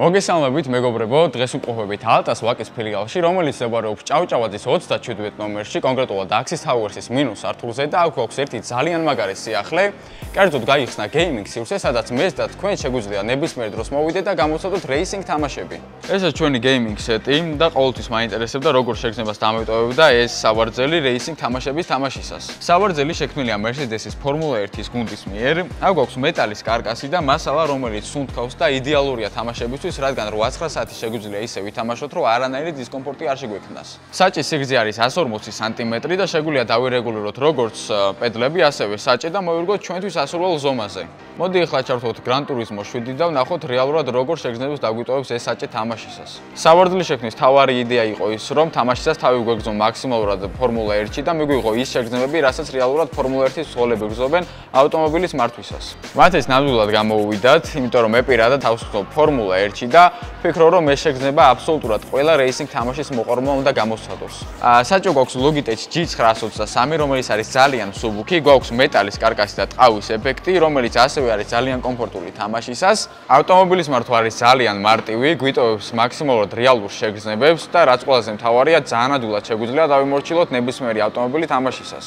მოგესალმებით მეგობრებო, დღეს უყურებთ ალტას ვაკის ფილიალში, რომელიც მდებარეობს ჭავჭავაძის 37 ნომერში, კონკრეტულად Axis Towers-ის მინუს სართულზე და აქ გვაქვს ერთი ძალიან მაგარი სიახლე. კერძოდ გაიხსნა gaming სივრცე, სადაც მე და თქვენ შეგვიძლია ნებისმიერ დროს მოვიდეთ და გამოცადოთ racing თამაშები. ესეა ჩვენი gaming სეტი და ყოველთვის მაინტერესებდა როგორ შეგრძნებას დამეტოვებდა ეს სავარძელი racing თამაშების თამაშისას. სავარძელი შექმნილია Mercedes-ის Formula 1-ის გუნდის მიერ. აქ გვაქვს მეტალის კარკასი და მასალა, რომელიც სუნთქავს და იდეალურია თამაშებისთვის რადგან 8-9 საათი შეგვიძლია ისე ვითამაშოთ, რომ არანაირი დისკომფორტი არ შეგვექნას. საჭის სიგრძე არის 140 სანტიმეტრი და შეგვიძლია დავირეგულიროთ როგორც პედლები, ასევე საჭე და მოვირგოთ ჩვენთვის ასურვალ ზომაზე. მოდი ახლა ჩავთვალოთ Gran Turismo 7 და ვნახოთ რეალურად როგორ შეგრძნებს დაგვიტოვებს ეს საჭე თამაშისას. სავარდლის შექმნის თავარი იდეა იყო ის, რომ თამაშისას თავი გვეგზო მაქსიმალურად Formula 1-ში და მიგვიღო ის შეგრძნებები, რასაც რეალურად Formula 1-ის მსხლობები გზობენ ავტომობილის მართვისას. მათ ეს ნამდვილად გამოუვიდათ, იმიტომ რომ მე პირადად თავს ვხდო Formula 1 მატჩი და ფიქრობ რომ მე შეგრძნება აბსოლუტურად ყველა რეისინგ თამაშის მოყარმა უნდა გამოსცადოს. აა საჭო გვაქვს Logitech G923, რომელიც არის ძალიან მსუბუქი, გვაქვს მეტალის კარკასი და ტყავის ეფექტი, რომელიც ასევე არის ძალიან კომფორტული თამაშისას. ავტომობილის მართვა არის ძალიან მარტივი, გვიტოვებს მაქსიმალურად რეალურ შეგრძნებებს და რაც ყველაზე მთავარია, ძალიანადულად შეგვიძლია დავიმორჩილოთ ნებისმიერი ავტომობილი თამაშისას.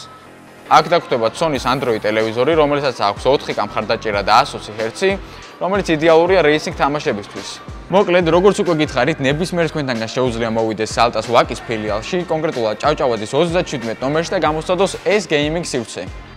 აქ დაგვხვდება Sony-ს Android ტელევიზორი, რომელსაც აქვს 4K მხარდაჭერა და 120 Hz, რომელიც იდეალურია რეისინგ თამაშებისთვის. მოკლედ, როგორც უკვე გითხარით, ნებისმიერ თქვენთანგან შეუძლია მოვიდეს Saltas Wak-ის ფილიალში, კონკრეტულად ჭავჭავაძის 37 ნომერში და გამოსცადოს ეს gaming სივრცე.